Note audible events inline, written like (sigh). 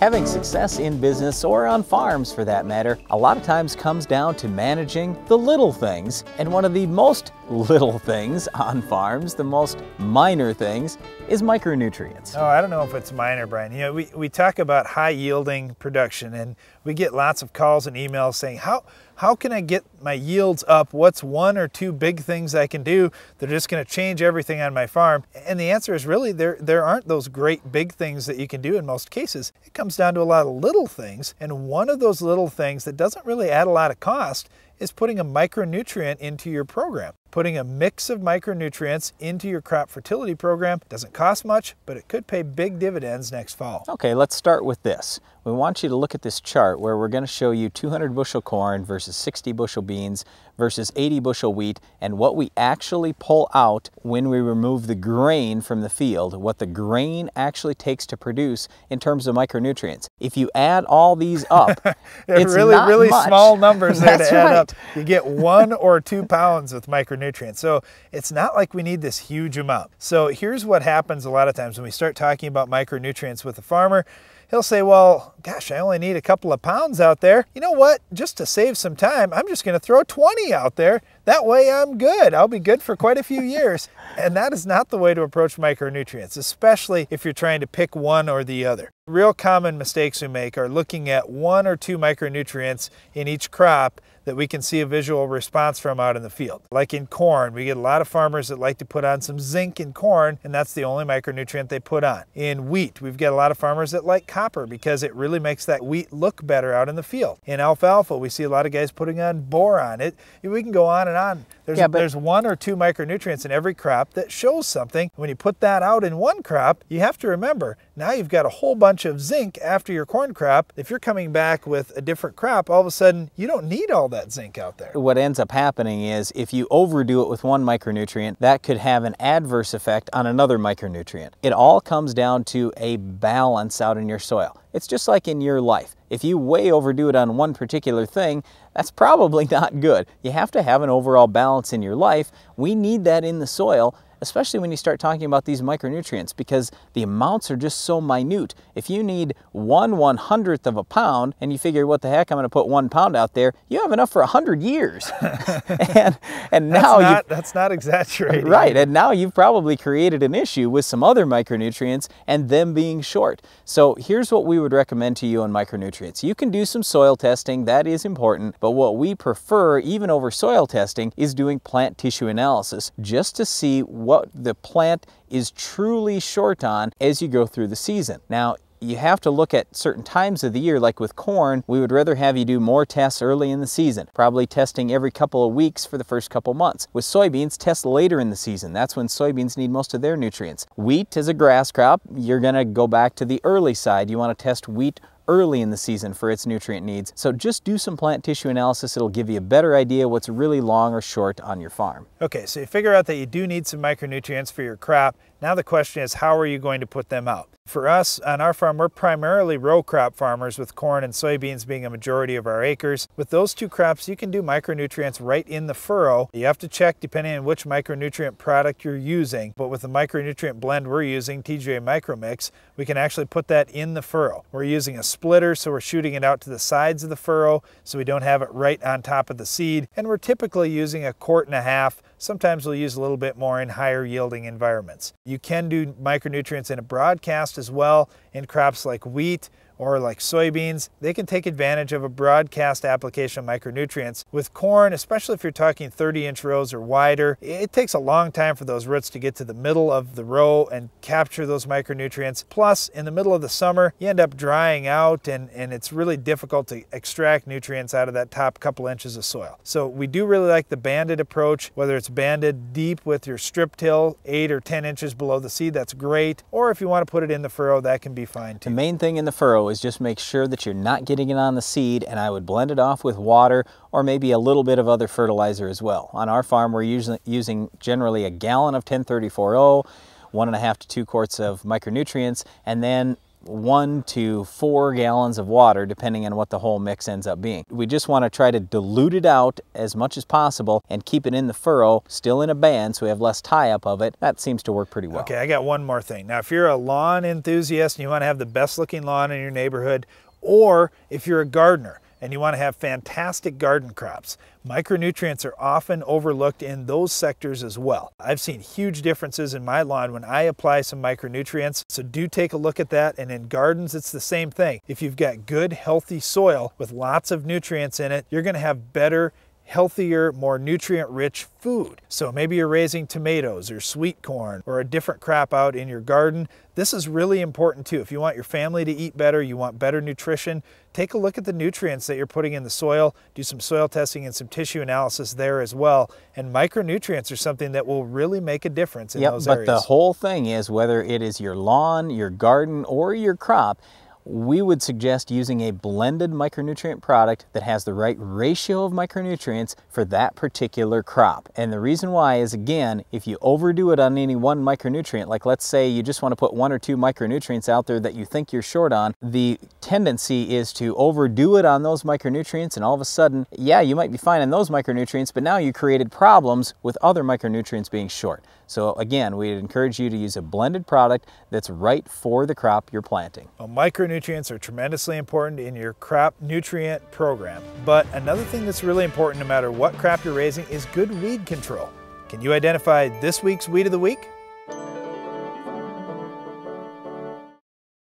Having success in business or on farms for that matter, a lot of times comes down to managing the little things. And one of the most (laughs) little things on farms, the most minor things, is micronutrients. Oh, I don't know if it's minor, Brian. You know, we, we talk about high yielding production and we get lots of calls and emails saying, how, how can I get my yields up? What's one or two big things I can do that are just going to change everything on my farm? And the answer is really there, there aren't those great big things that you can do in most cases. It comes down to a lot of little things. And one of those little things that doesn't really add a lot of cost is putting a micronutrient into your program. Putting a mix of micronutrients into your crop fertility program doesn't cost much, but it could pay big dividends next fall. Okay, let's start with this. We want you to look at this chart where we're going to show you 200 bushel corn versus 60 bushel beans versus 80 bushel wheat and what we actually pull out when we remove the grain from the field, what the grain actually takes to produce in terms of micronutrients. If you add all these (laughs) up, it's really, really much. small numbers there (laughs) to add right. up. You get one or two pounds with micronutrients. So it's not like we need this huge amount. So here's what happens a lot of times when we start talking about micronutrients with a farmer he'll say, well, gosh, I only need a couple of pounds out there. You know what? Just to save some time, I'm just going to throw 20 out there. That way I'm good. I'll be good for quite a few years. (laughs) and that is not the way to approach micronutrients, especially if you're trying to pick one or the other. Real common mistakes we make are looking at one or two micronutrients in each crop that we can see a visual response from out in the field. Like in corn, we get a lot of farmers that like to put on some zinc in corn, and that's the only micronutrient they put on. In wheat, we've got a lot of farmers that like copper because it really makes that wheat look better out in the field. In alfalfa, we see a lot of guys putting on boron. It, we can go on and on. There's, yeah, but, there's one or two micronutrients in every crop that shows something. When you put that out in one crop, you have to remember, now you've got a whole bunch of zinc after your corn crop. If you're coming back with a different crop, all of a sudden you don't need all that zinc out there. What ends up happening is if you overdo it with one micronutrient, that could have an adverse effect on another micronutrient. It all comes down to a balance out in your soil. It's just like in your life. If you way overdo it on one particular thing, that's probably (laughs) not good. You have to have an overall balance in your life. We need that in the soil especially when you start talking about these micronutrients because the amounts are just so minute. If you need one one hundredth of a pound and you figure what the heck I'm going to put one pound out there, you have enough for a hundred years. (laughs) and and now that's not, that's not exaggerating. Right, and now you've probably created an issue with some other micronutrients and them being short. So here's what we would recommend to you on micronutrients. You can do some soil testing, that is important, but what we prefer even over soil testing is doing plant tissue analysis just to see what the plant is truly short on as you go through the season. Now, you have to look at certain times of the year, like with corn, we would rather have you do more tests early in the season, probably testing every couple of weeks for the first couple months. With soybeans, test later in the season. That's when soybeans need most of their nutrients. Wheat is a grass crop. You're gonna go back to the early side. You wanna test wheat early in the season for its nutrient needs. So just do some plant tissue analysis. It'll give you a better idea what's really long or short on your farm. Okay, so you figure out that you do need some micronutrients for your crop. Now the question is, how are you going to put them out? For us, on our farm, we're primarily row crop farmers with corn and soybeans being a majority of our acres. With those two crops, you can do micronutrients right in the furrow. You have to check depending on which micronutrient product you're using, but with the micronutrient blend we're using, TGA Micromix, we can actually put that in the furrow. We're using a splitter, so we're shooting it out to the sides of the furrow so we don't have it right on top of the seed. And we're typically using a quart and a half Sometimes we'll use a little bit more in higher yielding environments. You can do micronutrients in a broadcast as well in crops like wheat or like soybeans, they can take advantage of a broadcast application of micronutrients. With corn, especially if you're talking 30 inch rows or wider, it takes a long time for those roots to get to the middle of the row and capture those micronutrients. Plus, in the middle of the summer, you end up drying out and, and it's really difficult to extract nutrients out of that top couple inches of soil. So we do really like the banded approach, whether it's banded deep with your strip till, eight or 10 inches below the seed, that's great. Or if you want to put it in the furrow, that can be fine too. The main thing in the furrow is just make sure that you're not getting it on the seed and I would blend it off with water or maybe a little bit of other fertilizer as well. On our farm we're using, using generally a gallon of 10-34-0, one and a half to two quarts of micronutrients, and then one to four gallons of water, depending on what the whole mix ends up being. We just want to try to dilute it out as much as possible and keep it in the furrow, still in a band, so we have less tie up of it. That seems to work pretty well. Okay, I got one more thing. Now, if you're a lawn enthusiast and you want to have the best looking lawn in your neighborhood, or if you're a gardener, and you want to have fantastic garden crops. Micronutrients are often overlooked in those sectors as well. I've seen huge differences in my lawn when I apply some micronutrients, so do take a look at that. And in gardens, it's the same thing. If you've got good, healthy soil with lots of nutrients in it, you're going to have better healthier, more nutrient rich food. So maybe you're raising tomatoes or sweet corn or a different crop out in your garden. This is really important too. If you want your family to eat better, you want better nutrition, take a look at the nutrients that you're putting in the soil, do some soil testing and some tissue analysis there as well. And micronutrients are something that will really make a difference in yep, those but areas. But the whole thing is whether it is your lawn, your garden, or your crop, we would suggest using a blended micronutrient product that has the right ratio of micronutrients for that particular crop. And the reason why is again, if you overdo it on any one micronutrient, like let's say you just want to put one or two micronutrients out there that you think you're short on, the tendency is to overdo it on those micronutrients and all of a sudden, yeah, you might be fine on those micronutrients, but now you created problems with other micronutrients being short. So again, we'd encourage you to use a blended product that's right for the crop you're planting. Well, micronutrients are tremendously important in your crop nutrient program. But another thing that's really important no matter what crop you're raising is good weed control. Can you identify this week's weed of the week?